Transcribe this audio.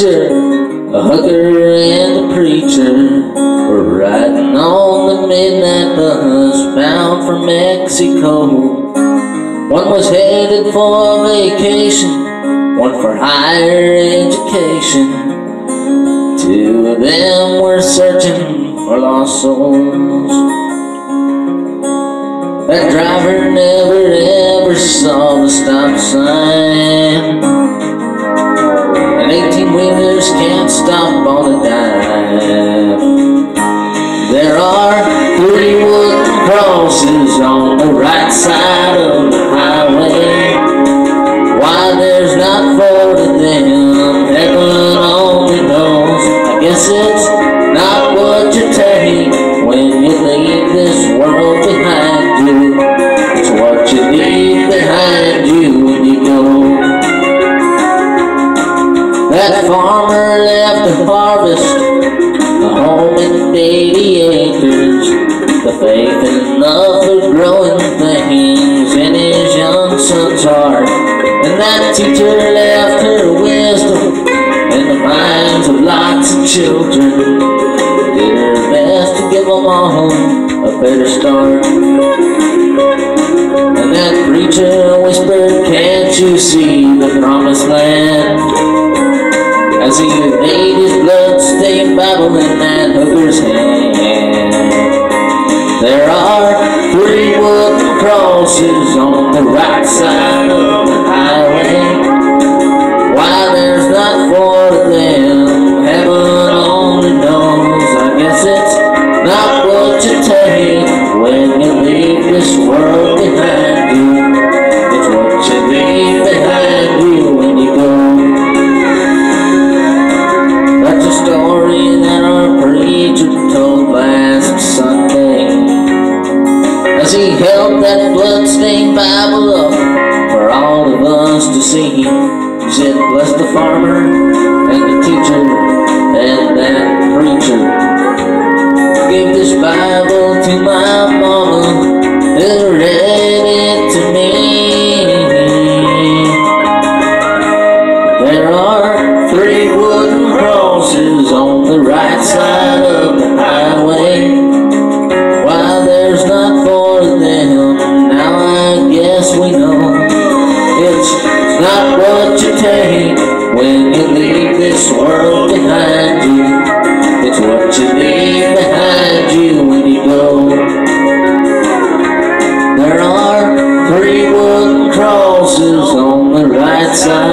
A hooker and a preacher were riding on the midnight bus bound for Mexico. One was headed for vacation, one for higher education. Two of them were searching for lost souls. That driver never ever saw the stop sign. Crosses on the right side of the highway. Why there's not four of them, heaven only knows. I guess it's not what you take when you leave this world behind you. It's what you leave behind you when you go. That farmer left the harvest a home in 80 acres. The faith in Teacher left her wisdom in the minds of lots of children. Did her best to give them all a better start. And that preacher whispered, Can't you see the promised land? As he laid his blood-stained Bible in that hooker's hand. There are three wooden crosses on the right side of the highway. That bloodstained Bible up for all of us to see. He said, bless the farmer and the teacher and that preacher. Gave this Bible to my what you take when you leave this world behind you. It's what you leave behind you when you go. There are three wooden crosses on the right side